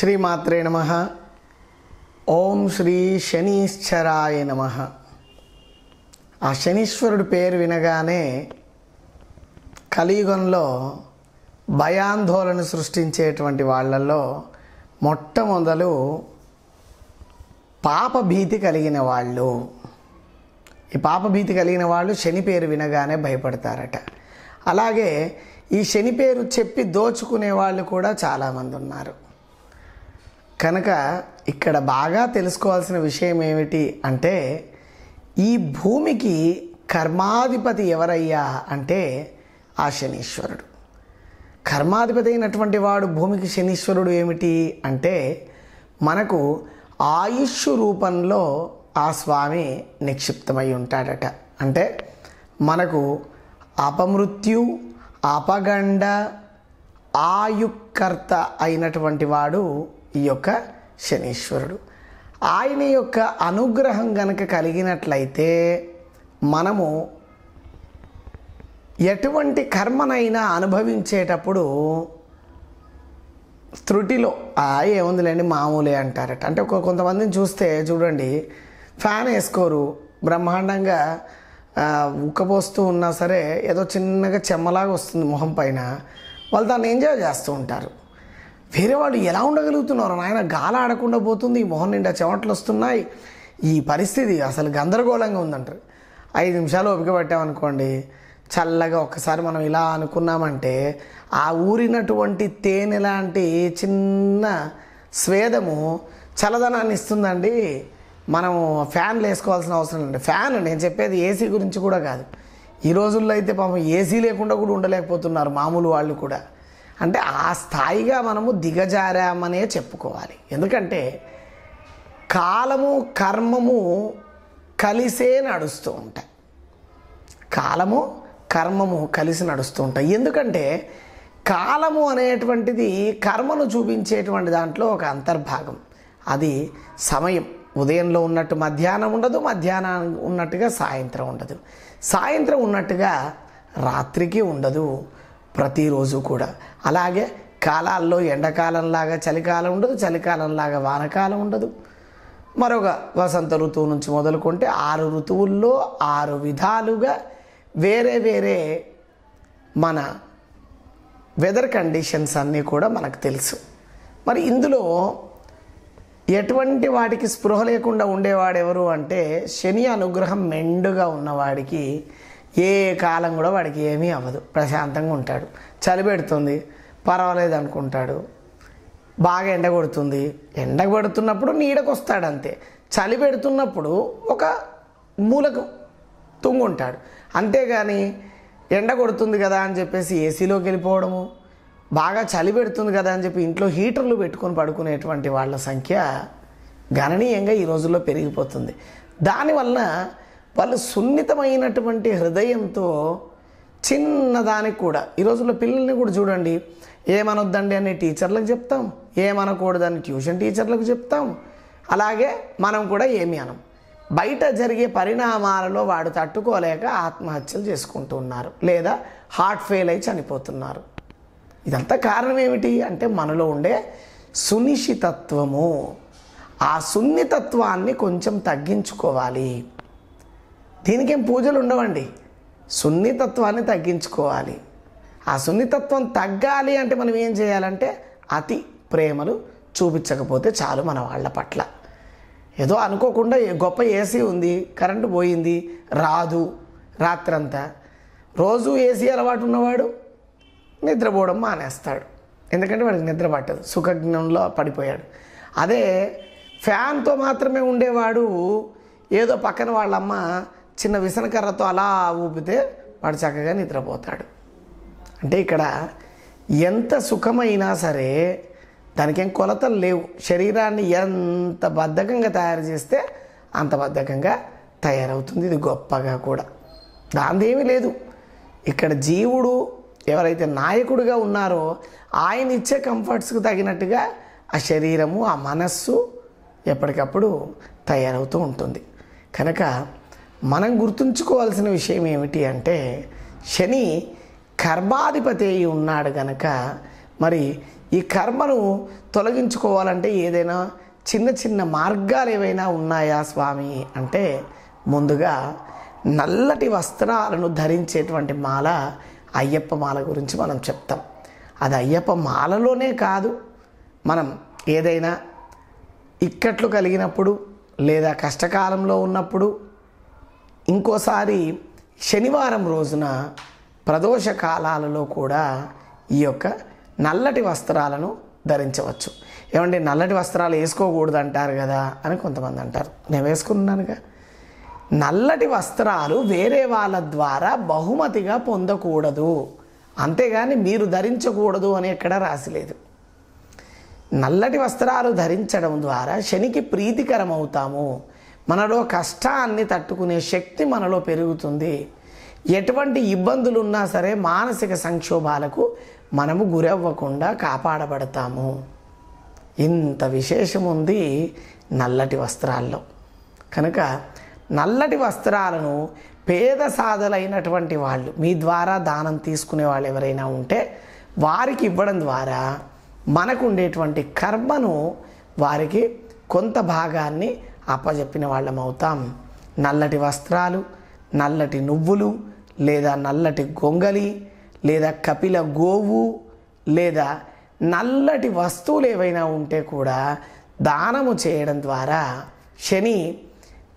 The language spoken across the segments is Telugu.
శ్రీమాత్రే నమ. ఓం శ్రీ శనీశ్వరాయ నమ. ఆ శనీశ్వరుడి పేరు వినగానే కలియుగంలో భయాందోళన సృష్టించేటువంటి వాళ్ళల్లో మొట్టమొదలు పాపభీతి కలిగిన వాళ్ళు. ఈ పాపభీతి కలిగిన వాళ్ళు శని పేరు వినగానే భయపడతారట. అలాగే ఈ శని పేరు చెప్పి దోచుకునే వాళ్ళు కూడా చాలామంది ఉన్నారు. కనుక ఇక్కడ బాగా తెలుసుకోవాల్సిన విషయం ఏమిటి అంటే ఈ భూమికి కర్మాధిపతి ఎవరయ్యా అంటే ఆ శనీశ్వరుడు. కర్మాధిపతి అయినటువంటి వాడు భూమికి శనీశ్వరుడు ఏమిటి అంటే మనకు ఆయుష్ రూపంలో ఆ స్వామి నిక్షిప్తమై ఉంటాడట. అంటే మనకు అపమృత్యు అపగండ ఆయుకర్త అయినటువంటి వాడు ఈ యొక్క శనీశ్వరుడు. ఆయన యొక్క అనుగ్రహం గనక కలిగినట్లయితే మనము ఎటువంటి కర్మనైనా అనుభవించేటప్పుడు త్రుటిలో ఆ ఏముందిలేండి మామూలే అంటారట. అంటే ఒక కొంతమందిని చూస్తే చూడండి ఫ్యాన్ వేసుకోరు. బ్రహ్మాండంగా ఉక్కపోస్తూ ఉన్నా సరే ఏదో చిన్నగా చెమ్మలాగా వస్తుంది మొహం పైన. వాళ్ళు దాన్ని ఎంజాయ్ చేస్తూ ఉంటారు. వేరే వాళ్ళు ఎలా ఉండగలుగుతున్నారు? నాయన గాల ఆడకుండా పోతుంది మొహం నిండా చెమటలు వస్తున్నాయి. ఈ పరిస్థితి అసలు గందరగోళంగా ఉందంటారు. ఐదు నిమిషాలు ఓపిక పట్టామనుకోండి చల్లగా ఒక్కసారి మనం ఇలా అనుకున్నామంటే ఆ ఊరినటువంటి తేనె లాంటి చిన్న స్వేదము చల్లదనాన్ని ఇస్తుందండి. మనం ఫ్యాన్లు వేసుకోవాల్సిన అవసరం లేదు. ఫ్యాన్ నేను చెప్పేది ఏసీ గురించి కూడా కాదు. ఈ రోజుల్లో అయితే పాపం ఏసీ లేకుండా కూడా ఉండలేకపోతున్నారు మామూలు వాళ్ళు కూడా. అంటే ఆ స్థాయిగా మనము దిగజారామనే చెప్పుకోవాలి. ఎందుకంటే కాలము కర్మము కలిసే నడుస్తూ ఉంటాయి. కాలము కర్మము కలిసి నడుస్తూ ఉంటాయి. ఎందుకంటే కాలము అనేటువంటిది కర్మను చూపించేటువంటి దాంట్లో ఒక అంతర్భాగం. అది సమయం. ఉదయంలో ఉన్నట్టు మధ్యాహ్నం ఉండదు మధ్యాహ్నం ఉన్నట్టుగా సాయంత్రం ఉండదు. సాయంత్రం ఉన్నట్టుగా రాత్రికి ఉండదు. ప్రతిరోజు కూడా. అలాగే కాలాల్లో ఎండాకాలంలాగా చలికాలం ఉండదు చలికాలంలాగా వానకాలం ఉండదు. మరొక వసంత ఋతువు నుంచి మొదలుకుంటే ఆరు ఋతువుల్లో ఆరు విధాలుగా వేరే వేరే మన వెదర్ కండిషన్స్ అన్నీ కూడా మనకు తెలుసు. మరి ఇందులో ఎటువంటి వాటికి స్పృహ లేకుండా ఉండేవాడు ఎవరు అంటే శని అనుగ్రహం మెండుగా ఉన్నవాడికి ఏ కాలం కూడా వాడికి ఏమీ అవ్వదు. ప్రశాంతంగా ఉంటాడు. చలి పెడుతుంది. పర్వాలేదు అనుకుంటాడు. బాగా ఎండ కొడుతుంది. ఎండ కొడుతున్నప్పుడు నీడకు వస్తాడు అంతే. చలి పెడుతున్నప్పుడు ఒక మూలకు తుంగుంటాడు. అంతేగాని ఎండ కొడుతుంది కదా అని చెప్పేసి ఏసీలోకి వెళ్ళిపోవడము బాగా చలి పెడుతుంది కదా అని చెప్పి ఇంట్లో హీటర్లు పెట్టుకొని పడుకునేటువంటి వాళ్ళ సంఖ్య గణనీయంగా ఈ రోజుల్లో పెరిగిపోతుంది. దానివల్ల వాళ్ళు సున్నితమైనటువంటి హృదయంతో చిన్నదానికి కూడా. ఈ రోజుల్లో పిల్లల్ని కూడా చూడండి. ఏమనొద్దండి అని టీచర్లకు చెప్తాం. ఏమనకూడదని ట్యూషన్ టీచర్లకు చెప్తాం. అలాగే మనం కూడా ఏమి అనం. బయట జరిగే పరిణామాలలో వాడు తట్టుకోలేక ఆత్మహత్యలు చేసుకుంటూ ఉన్నారు. లేదా హార్ట్ ఫెయిల్ అయి చనిపోతున్నారు. ఇదంతా కారణం ఏమిటి? అంటే మనలో ఉండే సునిశితత్వము. ఆ సున్నితత్వాన్ని కొంచెం తగ్గించుకోవాలి. దీనికేం పూజలు ఉండవండి. సున్నితత్వాన్ని తగ్గించుకోవాలి. ఆ సున్నితత్వం తగ్గాలి అంటే మనం ఏం చేయాలంటే అతి ప్రేమలు చూపించకపోతే చాలు మన వాళ్ళ పట్ల. ఏదో అనుకోకుండా గొప్ప ఏసీ ఉంది కరెంటు పోయింది రాదు రాత్రంతా. రోజు ఏసీ అలవాటు ఉన్నవాడు నిద్రపోవడం మానేస్తాడు. ఎందుకంటే వాడికి నిద్ర పట్టదు సుఖజ్ఞంలో పడిపోయాడు. అదే ఫ్యాన్తో మాత్రమే ఉండేవాడు ఏదో పక్కన వాళ్ళమ్మ చిన్న విసనకర్రతో అలా ఊపితే వాడు చక్కగా నిద్రపోతాడు. అంటే ఇక్కడ ఎంత సుఖమైనా సరే దానికేం కొలతలు లేవు. శరీరాన్ని ఎంత బద్ధకంగా తయారు చేస్తే అంత బద్ధకంగా తయారవుతుంది. ఇది గొప్పగా కూడా. దాందేమీ లేదు. ఇక్కడ జీవుడు ఎవరైతే నాయకుడిగా ఉన్నారో ఆయన ఇచ్చే కంఫర్ట్స్కి తగినట్టుగా ఆ శరీరము ఆ మనస్సు ఎప్పటికప్పుడు తయారవుతూ ఉంటుంది. కనుక మనం గుర్తుంచుకోవాల్సిన విషయం ఏమిటి అంటే శని కర్మాధిపతి అయి ఉన్నాడు గనక మరి ఈ కర్మను తొలగించుకోవాలంటే ఏదైనా చిన్న చిన్న మార్గాలు ఏవైనా ఉన్నాయా స్వామి? అంటే ముందుగా నల్లటి వస్త్రాలను ధరించేటువంటి మాల అయ్యప్ప మాల గురించి మనం చెప్తాం. అది అయ్యప్ప మాలలోనే కాదు. మనం ఏదైనా ఇక్కట్లు కలిగినప్పుడు లేదా కష్టకాలంలో ఉన్నప్పుడు ఇంకోసారి శనివారం రోజున ప్రదోష కాలాలలో కూడా ఈ యొక్క నల్లటి వస్త్రాలను ధరించవచ్చు. ఏమంటే నల్లటి వస్త్రాలు వేసుకోకూడదు అంటారు కదా అని కొంతమంది అంటారు. నేను వేసుకున్నానుగా. నల్లటి వస్త్రాలు వేరే వాళ్ళ ద్వారా బహుమతిగా పొందకూడదు. అంతేగాని మీరు ధరించకూడదు అని ఎక్కడ రాసిలేదు నల్లటి వస్త్రాలు ధరించడం ద్వారా శనికి ప్రీతికరం అవుతాము మనలో కష్టాన్ని తట్టుకునే శక్తి మనలో పెరుగుతుంది. ఎటువంటి ఇబ్బందులు ఉన్నా సరే మానసిక సంక్షోభాలకు మనము గురవ్వకుండా కాపాడబడతాము. ఇంత విశేషం ఉంది నల్లటి వస్త్రాల్లో. కనుక నల్లటి వస్త్రాలను పేద సాధలైనటువంటి వాళ్ళు మీ ద్వారా దానం తీసుకునే వాళ్ళు ఎవరైనా ఉంటే వారికి ఇవ్వడం ద్వారా మనకు ఉండేటువంటి కర్మను వారికి కొంత భాగాన్ని అప్పజెప్పిన వాళ్ళం అవుతాం. నల్లటి వస్త్రాలు నల్లటి నువ్వులు లేదా నల్లటి గొంగలి లేదా కపిల గోవు లేదా నల్లటి వస్తువులు ఏవైనా ఉంటే కూడా దానము చేయడం ద్వారా శని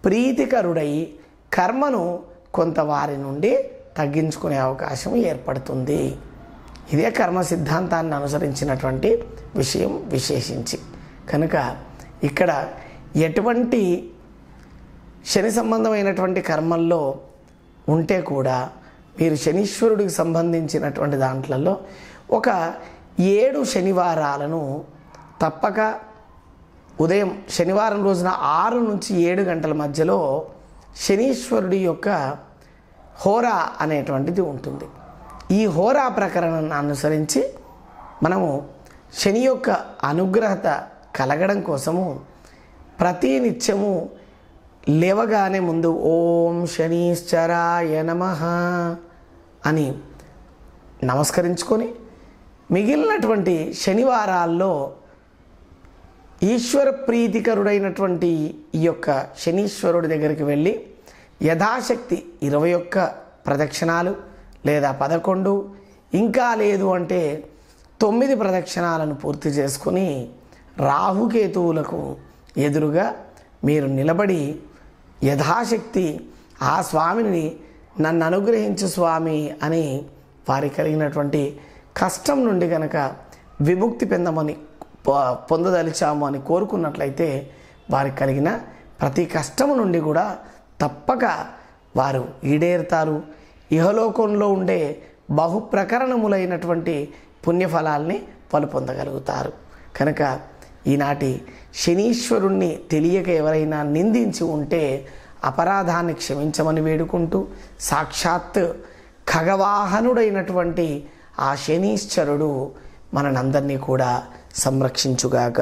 ప్రీతికరుడై కర్మను కొంత వారి నుండి తగ్గించుకునే అవకాశం ఏర్పడుతుంది. ఇదే కర్మ సిద్ధాంతాన్ని అనుసరించినటువంటి విషయం విశేషించి. కనుక ఇక్కడ ఎటువంటి శని సంబంధమైనటువంటి కర్మల్లో ఉంటే కూడా మీరు శనీశ్వరుడికి సంబంధించినటువంటి దాంట్లలో ఒక ఏడు శనివారాలను తప్పక ఉదయం శనివారం రోజున ఆరు నుంచి ఏడు గంటల మధ్యలో శనీశ్వరుడి యొక్క హోరా అనేటువంటిది ఉంటుంది. ఈ హోరా ప్రకరణను అనుసరించి మనము శని యొక్క అనుగ్రహత కలగడం కోసము ప్రతి నిత్యము లేవగానే ముందు ఓం శనీశ్చరాయ నమ అని నమస్కరించుకొని మిగిలినటువంటి శనివారాల్లో ఈశ్వర ప్రీతికరుడైనటువంటి ఈ యొక్క శనీశ్వరుడి దగ్గరికి వెళ్ళి యథాశక్తి ఇరవై ఒక్క ప్రదక్షిణాలు లేదా పదకొండు ఇంకా లేదు అంటే తొమ్మిది ప్రదక్షిణాలను పూర్తి చేసుకుని రాహుకేతువులకు ఎదురుగా మీరు నిలబడి యథాశక్తి ఆ స్వామిని నన్ను అనుగ్రహించు స్వామి అని వారి కలిగినటువంటి కష్టం నుండి కనుక విముక్తి పొందమని పొందదలిచాము అని కోరుకున్నట్లయితే వారికి కలిగిన ప్రతి కష్టము నుండి కూడా తప్పక వారు ఈడేరుతారు. ఇహలోకంలో ఉండే బహుప్రకరణములైనటువంటి పుణ్యఫలాల్ని వాళ్ళు పొందగలుగుతారు. కనుక ఈనాటి శనీశ్వరుణ్ణి తెలియక ఎవరైనా నిందించి ఉంటే అపరాధాన్ని క్షమించమని వేడుకుంటూ సాక్షాత్ ఖగవాహనుడైనటువంటి ఆ శనీశ్వరుడు మనందరినీ కూడా సంరక్షించుగాక.